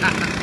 ha. ha